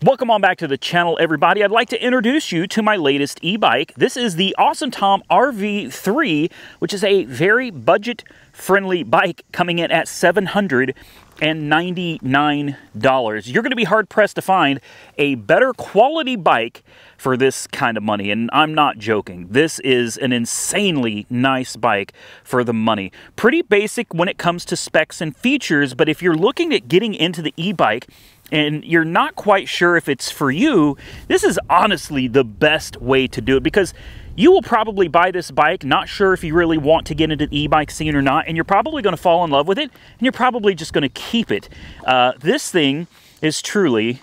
Welcome on back to the channel, everybody. I'd like to introduce you to my latest e-bike. This is the Asomtom RV3, which is a very budget-friendly bike coming in at $799. You're going to be hard-pressed to find a better quality bike for this kind of money, and I'm not joking. This is an insanely nice bike for the money. Pretty basic when it comes to specs and features, but if you're looking at getting into the e-bike, and you're not quite sure if it's for you, this is honestly the best way to do it because you will probably buy this bike not sure if you really want to get into the e-bike scene or not, and you're probably going to fall in love with it, and you're probably just going to keep it. Uh, this thing is truly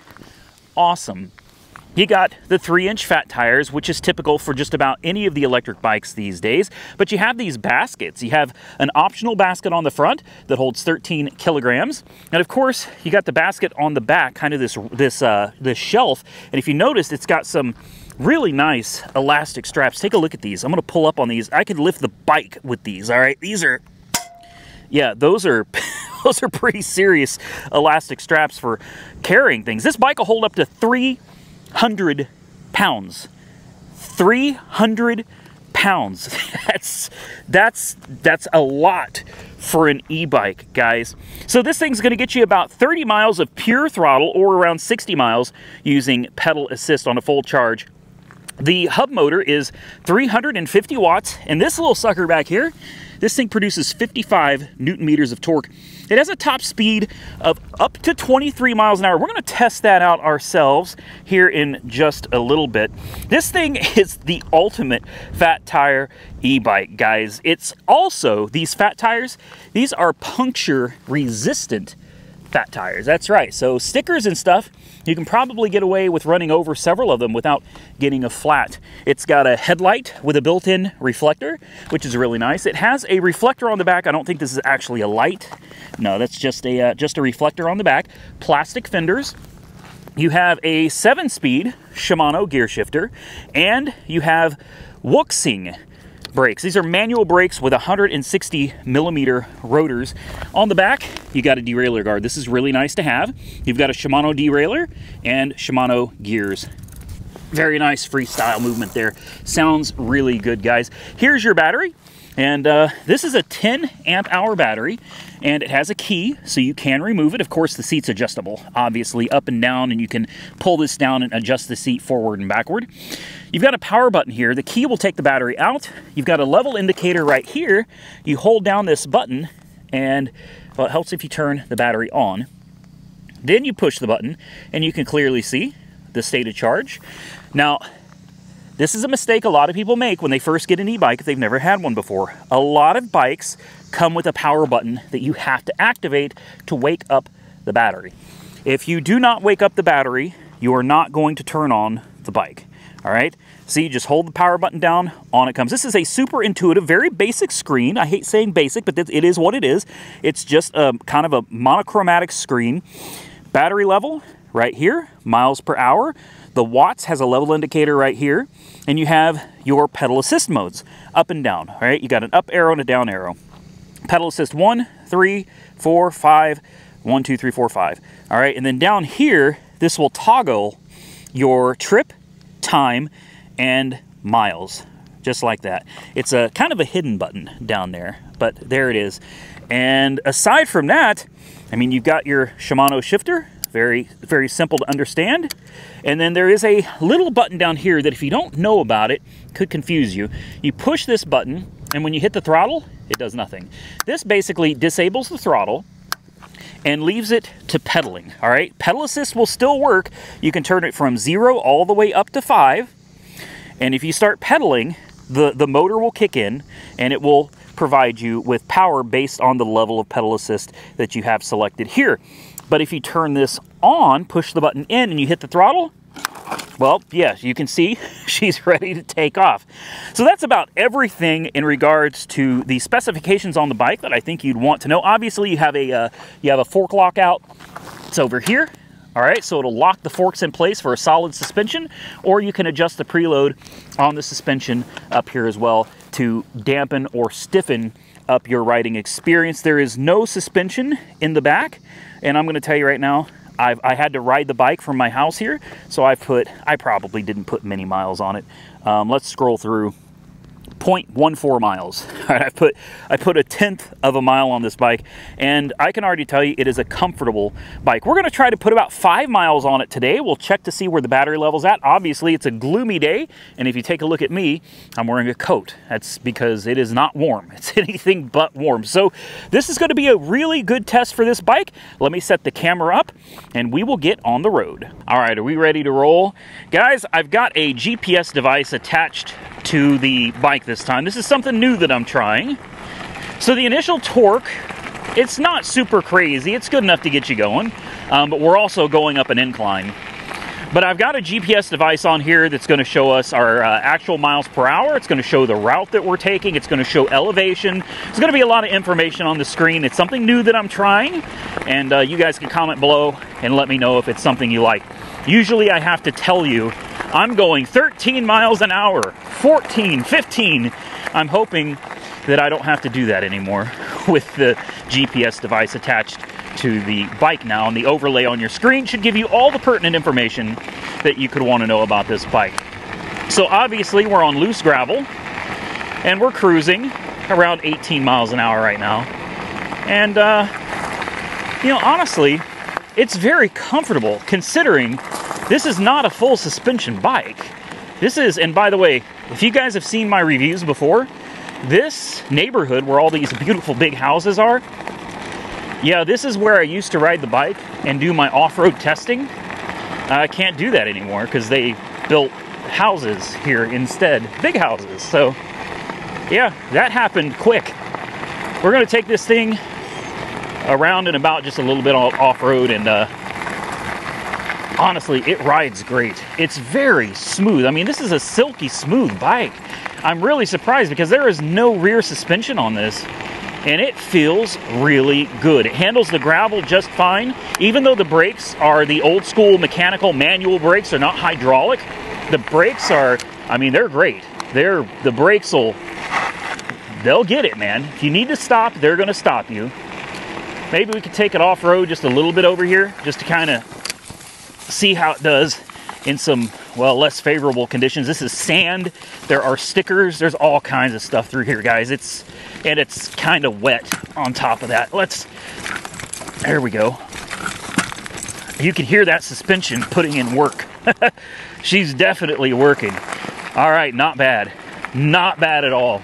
awesome. You got the three inch fat tires, which is typical for just about any of the electric bikes these days, but you have these baskets. You have an optional basket on the front that holds 13 kilograms. And of course, you got the basket on the back, kind of this, this, uh, this shelf. And if you notice, it's got some really nice elastic straps. Take a look at these. I'm gonna pull up on these. I could lift the bike with these, all right? These are, yeah, those are, those are pretty serious elastic straps for carrying things. This bike will hold up to three 300 pounds. 300 pounds. That's that's that's a lot for an e-bike, guys. So this thing's going to get you about 30 miles of pure throttle or around 60 miles using pedal assist on a full charge. The hub motor is 350 watts, and this little sucker back here this thing produces 55 newton meters of torque. It has a top speed of up to 23 miles an hour. We're going to test that out ourselves here in just a little bit. This thing is the ultimate fat tire e-bike, guys. It's also, these fat tires, these are puncture resistant fat tires. That's right. So stickers and stuff, you can probably get away with running over several of them without getting a flat. It's got a headlight with a built-in reflector, which is really nice. It has a reflector on the back. I don't think this is actually a light. No, that's just a, uh, just a reflector on the back. Plastic fenders. You have a seven-speed Shimano gear shifter, and you have Wuxing brakes. These are manual brakes with 160 millimeter rotors. On the back, you got a derailleur guard. This is really nice to have. You've got a Shimano derailleur and Shimano gears. Very nice freestyle movement there. Sounds really good, guys. Here's your battery. And uh, this is a 10 amp hour battery and it has a key so you can remove it. Of course, the seat's adjustable, obviously up and down, and you can pull this down and adjust the seat forward and backward. You've got a power button here. The key will take the battery out. You've got a level indicator right here. You hold down this button and well, it helps if you turn the battery on. Then you push the button and you can clearly see the state of charge. Now, this is a mistake a lot of people make when they first get an e-bike if they've never had one before. A lot of bikes come with a power button that you have to activate to wake up the battery. If you do not wake up the battery, you are not going to turn on the bike. All right, see, just hold the power button down, on it comes. This is a super intuitive, very basic screen. I hate saying basic, but it is what it is. It's just a, kind of a monochromatic screen. Battery level right here, miles per hour. The watts has a level indicator right here, and you have your pedal assist modes, up and down, all right? You got an up arrow and a down arrow. Pedal assist one, three, four, five, one, two, three, four, five. All right, and then down here, this will toggle your trip, time, and miles, just like that. It's a kind of a hidden button down there, but there it is. And aside from that, I mean, you've got your Shimano shifter, very, very simple to understand. And then there is a little button down here that if you don't know about it, could confuse you. You push this button, and when you hit the throttle, it does nothing. This basically disables the throttle and leaves it to pedaling, all right? Pedal assist will still work. You can turn it from zero all the way up to five. And if you start pedaling, the, the motor will kick in and it will provide you with power based on the level of pedal assist that you have selected here. But if you turn this on, push the button in, and you hit the throttle, well, yes, you can see she's ready to take off. So that's about everything in regards to the specifications on the bike that I think you'd want to know. Obviously, you have a uh, you have a fork lock out. It's over here. All right, so it'll lock the forks in place for a solid suspension, or you can adjust the preload on the suspension up here as well to dampen or stiffen up your riding experience. There is no suspension in the back, and I'm going to tell you right now, I've, I had to ride the bike from my house here, so I put, I probably didn't put many miles on it. Um, let's scroll through 0.14 miles. I put I put a tenth of a mile on this bike, and I can already tell you it is a comfortable bike. We're going to try to put about five miles on it today. We'll check to see where the battery level's at. Obviously, it's a gloomy day, and if you take a look at me, I'm wearing a coat. That's because it is not warm. It's anything but warm. So this is going to be a really good test for this bike. Let me set the camera up, and we will get on the road. All right, are we ready to roll? Guys, I've got a GPS device attached to the bike this time. This is something new that I'm trying. So the initial torque, it's not super crazy. It's good enough to get you going, um, but we're also going up an incline. But I've got a GPS device on here that's going to show us our uh, actual miles per hour. It's going to show the route that we're taking. It's going to show elevation. There's going to be a lot of information on the screen. It's something new that I'm trying, and uh, you guys can comment below and let me know if it's something you like. Usually I have to tell you I'm going 13 miles an hour, 14, 15. I'm hoping that I don't have to do that anymore with the GPS device attached to the bike now. And the overlay on your screen should give you all the pertinent information that you could want to know about this bike. So obviously we're on loose gravel and we're cruising around 18 miles an hour right now. And, uh, you know, honestly, it's very comfortable considering this is not a full suspension bike. This is, and by the way, if you guys have seen my reviews before, this neighborhood where all these beautiful big houses are, yeah, this is where I used to ride the bike and do my off-road testing. I can't do that anymore because they built houses here instead, big houses. So, yeah, that happened quick. We're gonna take this thing around and about just a little bit off-road and uh, honestly, it rides great. It's very smooth. I mean, this is a silky smooth bike. I'm really surprised because there is no rear suspension on this and it feels really good. It handles the gravel just fine. Even though the brakes are the old school mechanical manual brakes, they're not hydraulic. The brakes are, I mean, they're great. They're, the brakes will, they'll get it, man. If you need to stop, they're gonna stop you. Maybe we could take it off-road just a little bit over here, just to kind of see how it does in some, well, less favorable conditions. This is sand. There are stickers. There's all kinds of stuff through here, guys. It's, and it's kind of wet on top of that. Let's, there we go. You can hear that suspension putting in work. She's definitely working. All right, not bad. Not bad at all.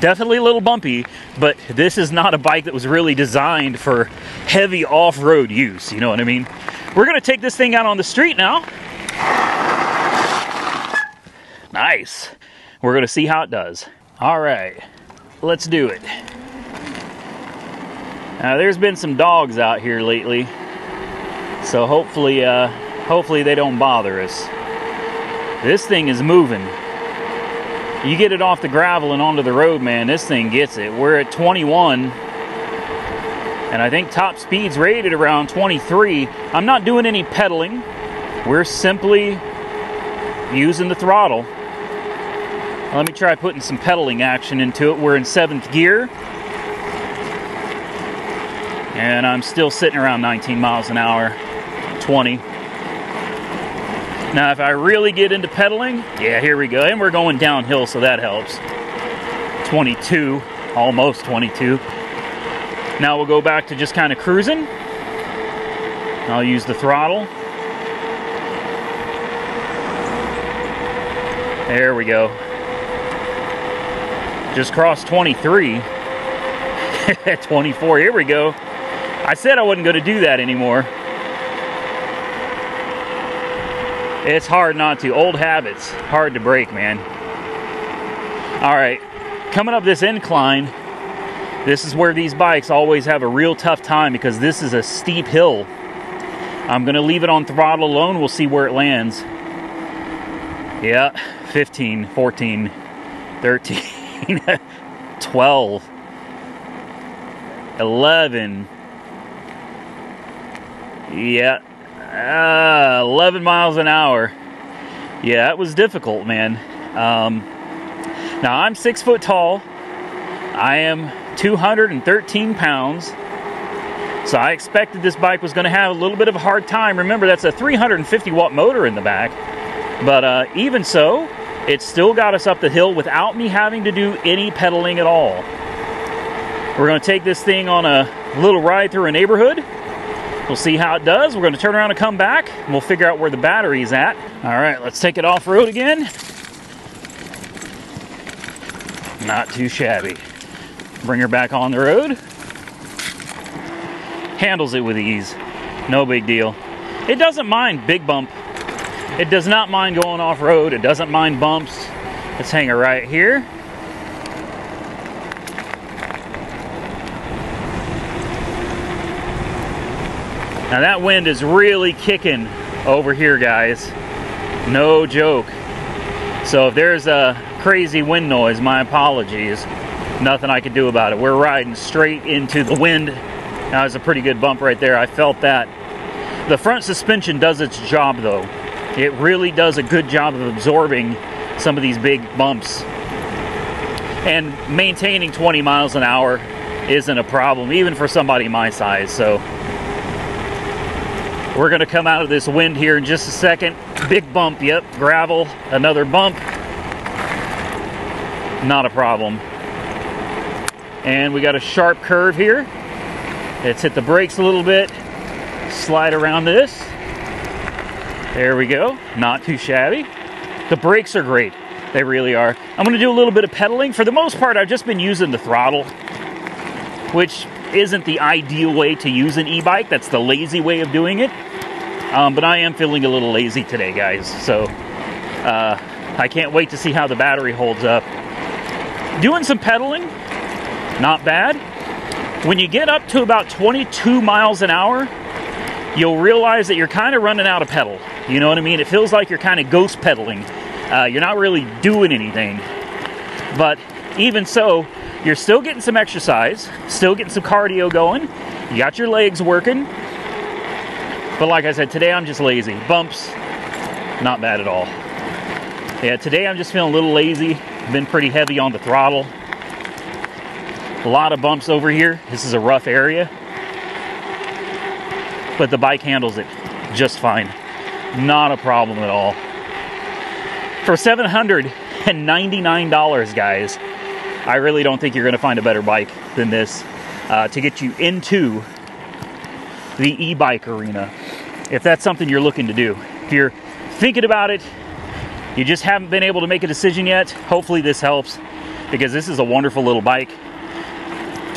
Definitely a little bumpy, but this is not a bike that was really designed for heavy off-road use, you know what I mean? We're gonna take this thing out on the street now. Nice. We're gonna see how it does. All right, let's do it. Now there's been some dogs out here lately, so hopefully, uh, hopefully they don't bother us. This thing is moving. You get it off the gravel and onto the road, man, this thing gets it. We're at 21 and I think top speed's rated around 23. I'm not doing any pedaling. We're simply using the throttle. Let me try putting some pedaling action into it. We're in seventh gear. And I'm still sitting around 19 miles an hour, 20. Now, if I really get into pedaling, yeah, here we go. And we're going downhill, so that helps. 22, almost 22. Now we'll go back to just kind of cruising. I'll use the throttle. There we go. Just crossed 23. 24, here we go. I said I wasn't to do that anymore. It's hard not to. Old habits, hard to break, man. All right, coming up this incline, this is where these bikes always have a real tough time because this is a steep hill. I'm gonna leave it on throttle alone. We'll see where it lands. Yeah, 15, 14, 13, 12, 11. Yeah, uh, 11 miles an hour. Yeah, it was difficult, man. Um, now I'm six foot tall. I am 213 pounds. So I expected this bike was going to have a little bit of a hard time. Remember, that's a 350 watt motor in the back. But uh, even so, it still got us up the hill without me having to do any pedaling at all. We're going to take this thing on a little ride through a neighborhood. We'll see how it does. We're going to turn around and come back, and we'll figure out where the battery is at. All right, let's take it off-road again. Not too shabby. Bring her back on the road handles it with ease. No big deal. It doesn't mind big bump. It does not mind going off-road. It doesn't mind bumps. Let's hang her right here. Now that wind is really kicking over here, guys. No joke. So if there's a crazy wind noise, my apologies. Nothing I could do about it. We're riding straight into the wind that was a pretty good bump right there. I felt that. The front suspension does its job though. It really does a good job of absorbing some of these big bumps. And maintaining 20 miles an hour isn't a problem, even for somebody my size. So we're gonna come out of this wind here in just a second. Big bump, yep, gravel, another bump. Not a problem. And we got a sharp curve here. Let's hit the brakes a little bit, slide around this. There we go, not too shabby. The brakes are great, they really are. I'm gonna do a little bit of pedaling. For the most part, I've just been using the throttle, which isn't the ideal way to use an e-bike. That's the lazy way of doing it. Um, but I am feeling a little lazy today, guys. So uh, I can't wait to see how the battery holds up. Doing some pedaling, not bad. When you get up to about 22 miles an hour, you'll realize that you're kind of running out of pedal. You know what I mean? It feels like you're kind of ghost pedaling. Uh, you're not really doing anything. But even so, you're still getting some exercise, still getting some cardio going. You got your legs working. But like I said, today I'm just lazy. Bumps, not bad at all. Yeah, today I'm just feeling a little lazy. Been pretty heavy on the throttle. A lot of bumps over here. This is a rough area. But the bike handles it just fine. Not a problem at all. For $799, guys, I really don't think you're going to find a better bike than this uh, to get you into the e-bike arena. If that's something you're looking to do. If you're thinking about it, you just haven't been able to make a decision yet, hopefully this helps because this is a wonderful little bike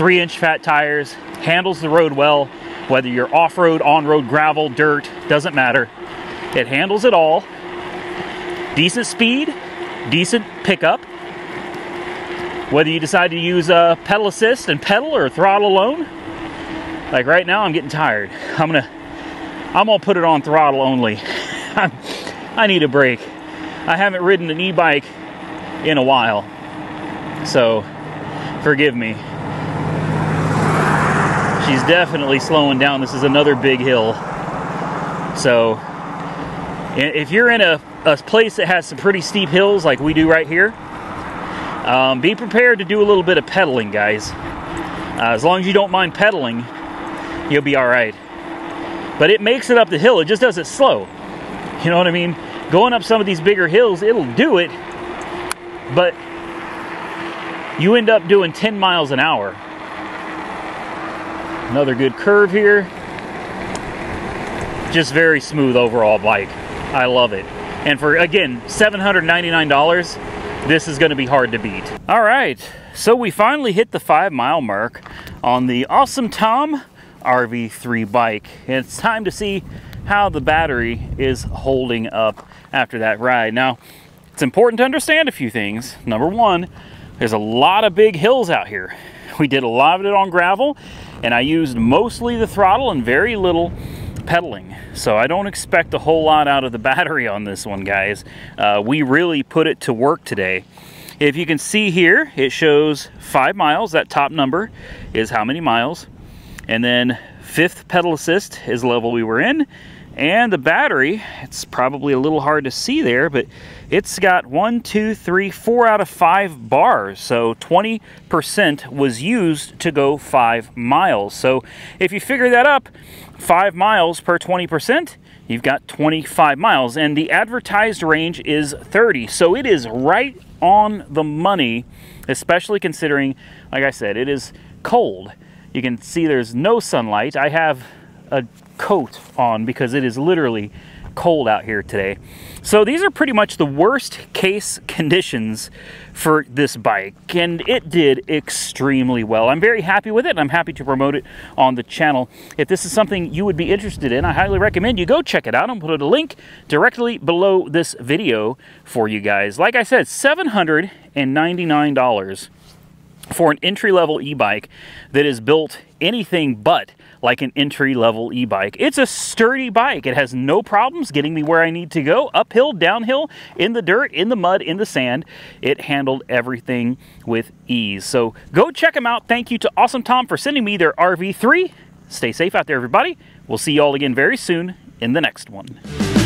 three inch fat tires, handles the road well, whether you're off-road, on-road, gravel, dirt, doesn't matter. It handles it all. Decent speed, decent pickup. Whether you decide to use a pedal assist and pedal or throttle alone, like right now I'm getting tired. I'm gonna, I'm gonna put it on throttle only. I need a break. I haven't ridden an e-bike in a while, so forgive me. She's definitely slowing down. This is another big hill. So if you're in a, a place that has some pretty steep hills like we do right here, um, be prepared to do a little bit of pedaling, guys. Uh, as long as you don't mind pedaling, you'll be all right. But it makes it up the hill. It just does it slow. You know what I mean? Going up some of these bigger hills, it'll do it, but you end up doing 10 miles an hour Another good curve here. Just very smooth overall bike. I love it. And for, again, $799, this is gonna be hard to beat. All right, so we finally hit the five mile mark on the Asomtom RV3 bike. It's time to see how the battery is holding up after that ride. Now, it's important to understand a few things. Number one, there's a lot of big hills out here. We did a lot of it on gravel and I used mostly the throttle and very little pedaling. So I don't expect a whole lot out of the battery on this one, guys. Uh, we really put it to work today. If you can see here, it shows five miles. That top number is how many miles. And then fifth pedal assist is level we were in. And the battery, it's probably a little hard to see there, but it's got one, two, three, four out of five bars. So 20% was used to go five miles. So if you figure that up, five miles per 20%, you've got 25 miles. And the advertised range is 30. So it is right on the money, especially considering, like I said, it is cold. You can see there's no sunlight. I have a coat on because it is literally cold out here today. So these are pretty much the worst case conditions for this bike and it did extremely well. I'm very happy with it and I'm happy to promote it on the channel. If this is something you would be interested in, I highly recommend you go check it out. I'll put a link directly below this video for you guys. Like I said, $799 for an entry-level e-bike that is built anything but like an entry-level e-bike. It's a sturdy bike. It has no problems getting me where I need to go, uphill, downhill, in the dirt, in the mud, in the sand. It handled everything with ease. So go check them out. Thank you to Asomtom for sending me their RV3. Stay safe out there, everybody. We'll see you all again very soon in the next one.